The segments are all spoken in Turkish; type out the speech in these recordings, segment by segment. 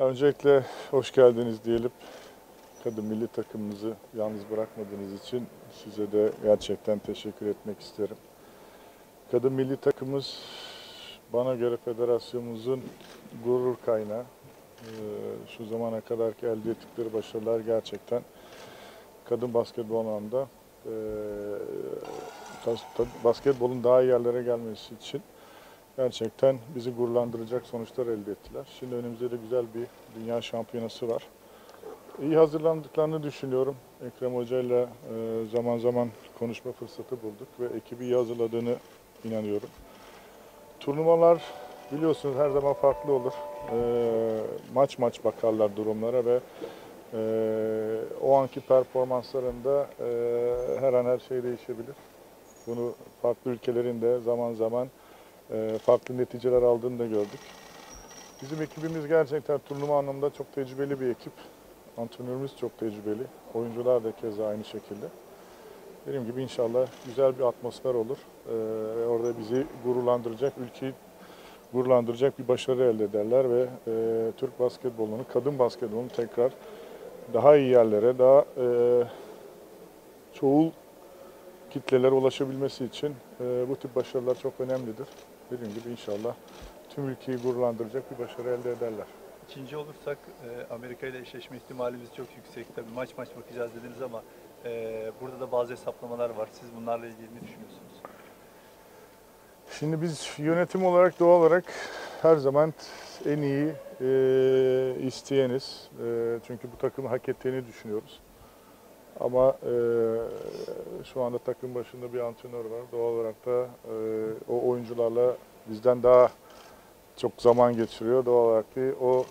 Öncelikle hoş geldiniz diyelim. Kadın milli takımımızı yalnız bırakmadığınız için size de gerçekten teşekkür etmek isterim. Kadın milli takımımız bana göre federasyonumuzun gurur kaynağı. Ee, Şu zamana kadar ki elde ettikleri başarılar gerçekten kadın basketbol anlamda e, ta- basketbolun daha iyi yerlere gelmesi için gerçekten bizi gururlandıracak sonuçlar elde ettiler. Şimdi önümüzde de güzel bir dünya şampiyonası var. İyi hazırlandıklarını düşünüyorum. Ekrem Hoca ile zaman zaman konuşma fırsatı bulduk ve ekibi iyi hazırladığını inanıyorum. Turnuvalar biliyorsunuz her zaman farklı olur. E, maç maç bakarlar durumlara ve e, o anki performanslarında e, her an her şey değişebilir. Bunu farklı ülkelerin de zaman zaman farklı neticeler aldığını da gördük. Bizim ekibimiz gerçekten turnuva anlamında çok tecrübeli bir ekip. Antrenörümüz çok tecrübeli. Oyuncular da keza aynı şekilde. Dediğim gibi inşallah güzel bir atmosfer olur. Ee, orada bizi gururlandıracak, ülkeyi gururlandıracak bir başarı elde ederler ve e, Türk basketbolunu, kadın basketbolunu tekrar daha iyi yerlere, daha e, çoğul kitlelere ulaşabilmesi için e, bu tip başarılar çok önemlidir. Dediğim gibi inşallah tüm ülkeyi gururlandıracak bir başarı elde ederler. İkinci olursak e, Amerika ile eşleşme ihtimalimiz çok yüksek. Tabii maç maç bakacağız dediniz ama e, burada da bazı hesaplamalar var. Siz bunlarla ilgili ne düşünüyorsunuz? Şimdi biz yönetim olarak doğal olarak her zaman en iyi e, isteyeniz. E, çünkü bu takımı hak ettiğini düşünüyoruz. Ama e, şu anda takım başında bir antrenör var. Doğal olarak da e, o oyuncularla bizden daha çok zaman geçiriyor. Doğal olarak ki o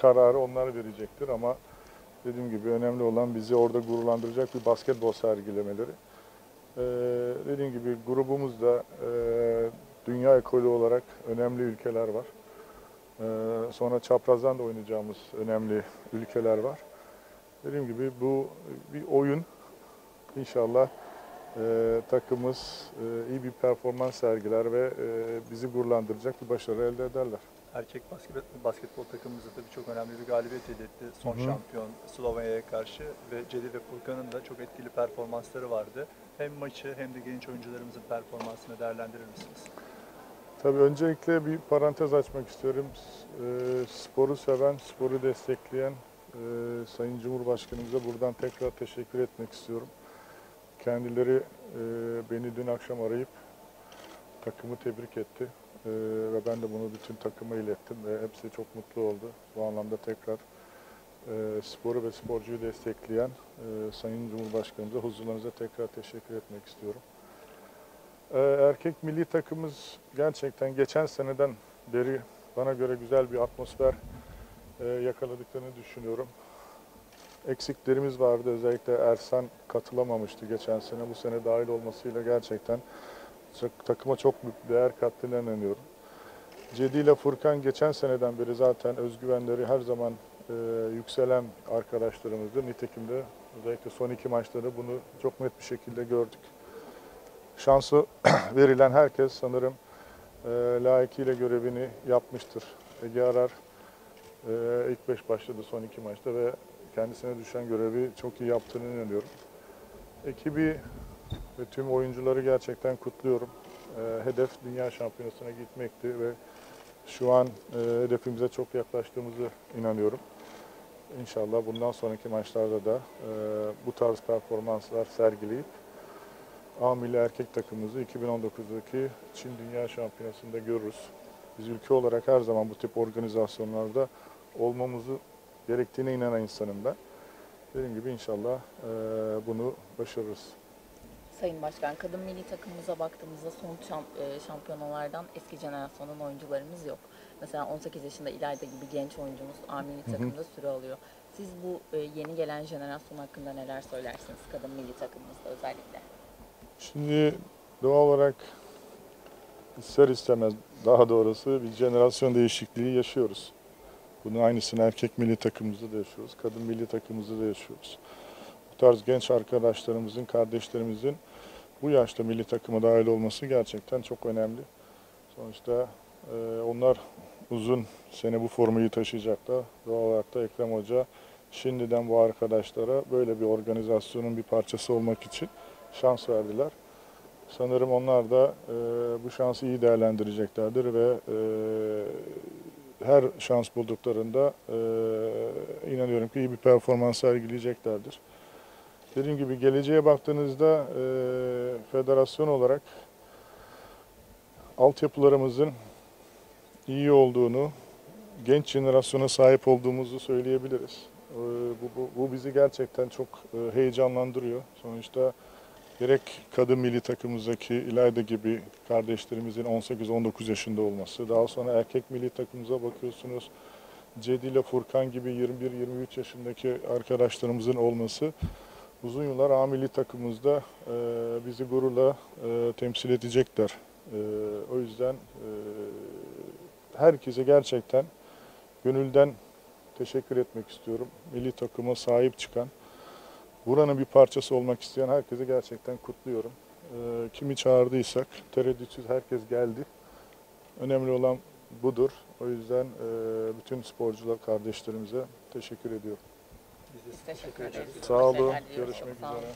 kararı onlar verecektir ama dediğim gibi önemli olan bizi orada gururlandıracak bir basketbol sergilemeleri. Ee, dediğim gibi grubumuzda e, dünya ekolü olarak önemli ülkeler var. Ee, sonra çaprazdan da oynayacağımız önemli ülkeler var. Dediğim gibi bu bir oyun. İnşallah e, takımımız e, iyi bir performans sergiler ve e, bizi gururlandıracak bir başarı elde ederler. Erkek basket, basketbol takımımızda tabii çok önemli bir galibiyet elde etti. Son Hı hı. şampiyon Slovenya'ya karşı ve Cedi ve Furkan'ın da çok etkili performansları vardı. Hem maçı hem de genç oyuncularımızın performansını değerlendirir misiniz? Tabii öncelikle bir parantez açmak istiyorum. E, sporu seven, sporu destekleyen e, Sayın Cumhurbaşkanımıza buradan tekrar teşekkür etmek istiyorum. Kendileri e, beni dün akşam arayıp takımı tebrik etti. E, ve ben de bunu bütün takıma ilettim ve hepsi çok mutlu oldu. Bu anlamda tekrar e, sporu ve sporcuyu destekleyen e, Sayın Cumhurbaşkanımıza huzurlarınıza tekrar teşekkür etmek istiyorum. Ee, Erkek milli takımımız gerçekten geçen seneden beri bana göre güzel bir atmosfer e, yakaladıklarını düşünüyorum. Eksiklerimiz vardı. Özellikle Ersan katılamamıştı geçen sene. Bu sene dahil olmasıyla gerçekten takıma çok büyük değer kattığına inanıyorum. Cedi ile Furkan geçen seneden beri zaten özgüvenleri her zaman e, yükselen arkadaşlarımızdı. Nitekim de özellikle son iki maçta da bunu çok net bir şekilde gördük şansı verilen herkes sanırım e, layıkıyla görevini yapmıştır. Ege Arar e, ilk beş başladı son iki maçta ve kendisine düşen görevi çok iyi yaptığını inanıyorum. Ekibi ve tüm oyuncuları gerçekten kutluyorum. E, hedef Dünya Şampiyonası'na gitmekti ve şu an e, hedefimize çok yaklaştığımızı inanıyorum. İnşallah bundan sonraki maçlarda da e, bu tarz performanslar sergileyip A milli erkek takımımızı 2019'daki Çin Dünya Şampiyonası'nda görürüz. Biz ülke olarak her zaman bu tip organizasyonlarda olmamızı gerektiğine inanan insanım ben. Dediğim gibi inşallah eee, bunu başarırız. Sayın Başkan, kadın milli takımımıza baktığımızda son şamp- e, şampiyonalardan eski jenerasyonun oyuncularımız yok. Mesela 18 yaşında İlayda gibi genç oyuncumuz A milli takımda süre alıyor. Siz bu e, yeni gelen jenerasyon hakkında neler söylersiniz kadın milli takımımızda özellikle? Şimdi doğal olarak ister istemez daha doğrusu bir jenerasyon değişikliği yaşıyoruz. Bunun aynısını erkek milli takımımızda da yaşıyoruz, kadın milli takımımızda da yaşıyoruz. Bu tarz genç arkadaşlarımızın, kardeşlerimizin bu yaşta milli takıma dahil olması gerçekten çok önemli. Sonuçta e, onlar uzun sene bu formayı taşıyacaklar. Doğal olarak da Ekrem Hoca şimdiden bu arkadaşlara böyle bir organizasyonun bir parçası olmak için şans verdiler. Sanırım onlar da e, bu şansı iyi değerlendireceklerdir ve e, her şans bulduklarında e, inanıyorum ki iyi bir performans sergileyeceklerdir. Dediğim gibi geleceğe baktığınızda e, federasyon olarak altyapılarımızın iyi olduğunu, genç jenerasyona sahip olduğumuzu söyleyebiliriz. E, bu, bu, bu bizi gerçekten çok e, heyecanlandırıyor. Sonuçta gerek kadın milli takımımızdaki İlayda gibi kardeşlerimizin 18-19 yaşında olması, daha sonra erkek milli takımımıza bakıyorsunuz, Cedi ile Furkan gibi 21-23 yaşındaki arkadaşlarımızın olması uzun yıllar A milli takımımızda e, bizi gururla e, temsil edecekler. E, o yüzden e, herkese gerçekten gönülden teşekkür etmek istiyorum. Milli takıma sahip çıkan, buranın bir parçası olmak isteyen herkese gerçekten kutluyorum. E, kimi çağırdıysak tereddütsüz herkes geldi. Önemli olan budur. O yüzden e, bütün sporcular kardeşlerimize teşekkür ediyorum. Biz de teşekkür ederiz. Sağ olun. Görüşmek üzere.